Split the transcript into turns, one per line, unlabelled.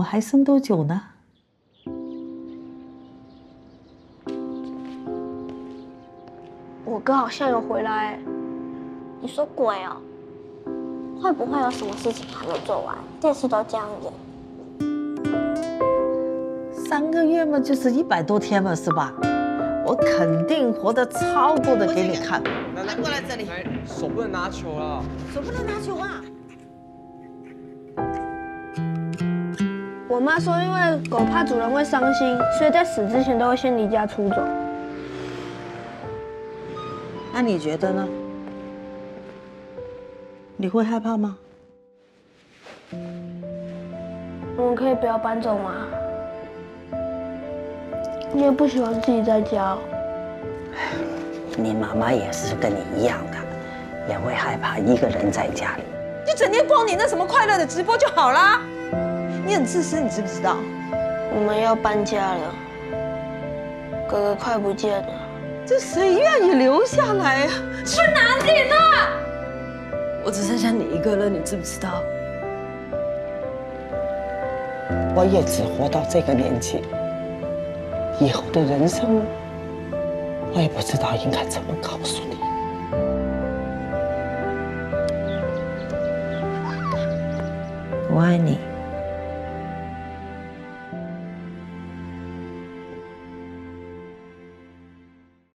还剩多久呢？
我哥好像有回来。
你说鬼哦？会不会有什么事情还没做完？电视都这样演。
三个月嘛，就是一百多天嘛，是吧？我肯定活得超过的给你看。
奶奶过来这里，手不能拿球了。
手不能拿球啊！
我妈说，因为狗怕主人会伤心，所以在死之前都会先离家出走。
那你觉得呢？你会害怕吗？
我们可以不要搬走吗？你也不喜欢自己在家。
你妈妈也是跟你一样的，也会害怕一个人在家里。
就整天逛你那什么快乐的直播就好啦。你很自私，你知不知道？
我们要搬家了，哥哥快不见了。
这谁愿意留下来呀？去哪里呢？我只剩下你一个了，你知不知道？
我也只活到这个年纪，以后的人生，我也不知道应该怎么告诉你。
我爱你。